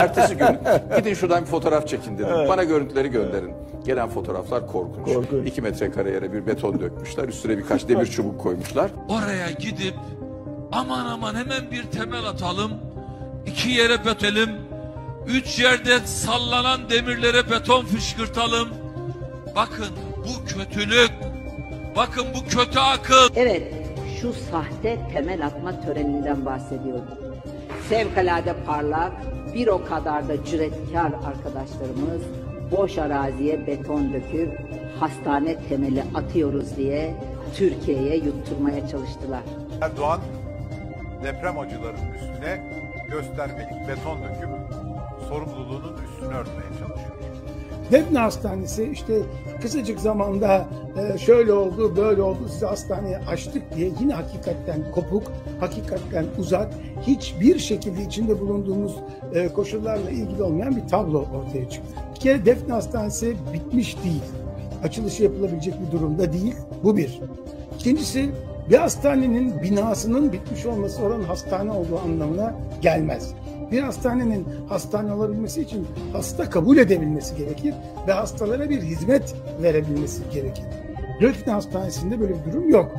Ertesi gün gidin şuradan bir fotoğraf çekin dedim. Bana görüntüleri gönderin. Gelen fotoğraflar korkunç. Korkunç. İki metrekare yere bir beton dökmüşler. Üstüne birkaç demir çubuk koymuşlar. Oraya gidip aman aman hemen bir temel atalım. iki yere betelim. Üç yerde sallanan demirlere beton fışkırtalım. Bakın bu kötülük. Bakın bu kötü akıl. Evet, şu sahte temel atma töreninden bahsediyorum. Fevkalade parlak, bir o kadar da cüretkar arkadaşlarımız boş araziye beton döküp hastane temeli atıyoruz diye Türkiye'ye yutturmaya çalıştılar. Erdoğan deprem acılarının üstüne göstermelik beton döküp sorumluluğunun üstünü örtmeye çalışıyor. Defne Hastanesi işte kısacık zamanda e, şöyle oldu, böyle oldu, sizi hastaneye açtık diye yine hakikatten kopuk, hakikatten uzak, hiçbir şekilde içinde bulunduğumuz e, koşullarla ilgili olmayan bir tablo ortaya çıktı. Bir kere Defne Hastanesi bitmiş değil. Açılışı yapılabilecek bir durumda değil. Bu bir. İkincisi bir hastanenin binasının bitmiş olması oranın hastane olduğu anlamına gelmez. Bir hastanenin hastane olabilmesi için hasta kabul edebilmesi gerekir ve hastalara bir hizmet verebilmesi gerekir. Röntgen Hastanesi'nde böyle bir durum yok.